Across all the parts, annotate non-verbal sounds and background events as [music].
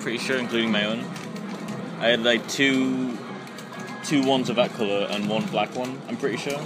Pretty sure, including my own. I had like two, two ones of that color and one black one. I'm pretty sure.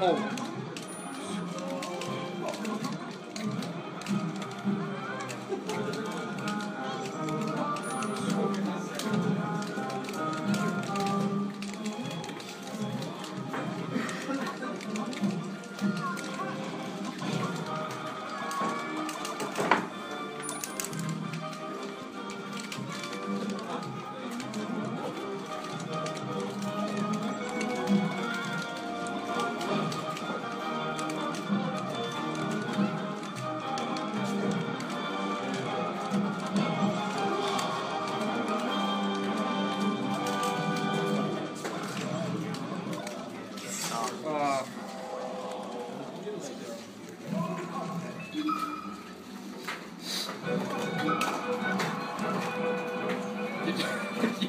home.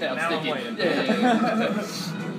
Yeah, Now I'm waiting. Yeah, yeah, yeah. [laughs]